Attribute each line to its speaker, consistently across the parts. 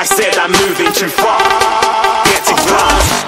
Speaker 1: I said I'm moving too far. Get it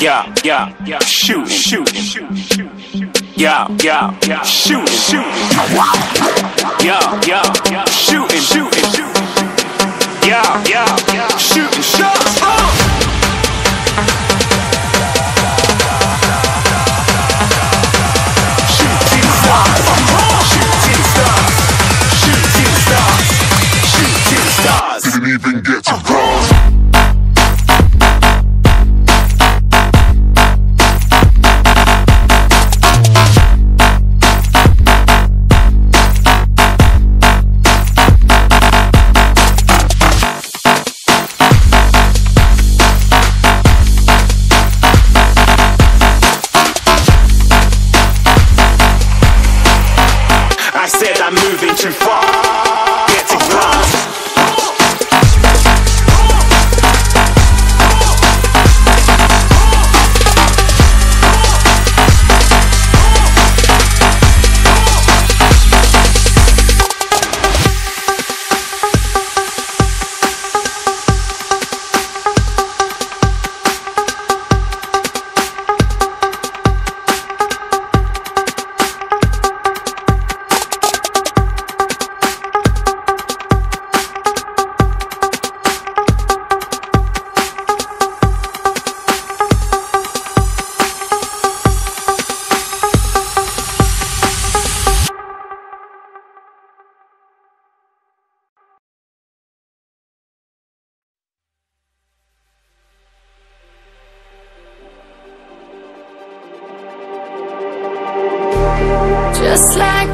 Speaker 1: Yeah, yeah, yeah. Shoot, shoot, shoot, shoot. Yeah, yeah, yeah. Shooting, shooting. Yeah, yeah, yeah. Shooting, shooting, shooting. Yeah, yeah, yeah. Shooting shots. Uh. Shooting stars. Shooting stars. Shooting stars. Shooting stars. Didn't even get to cross. I'm moving too far.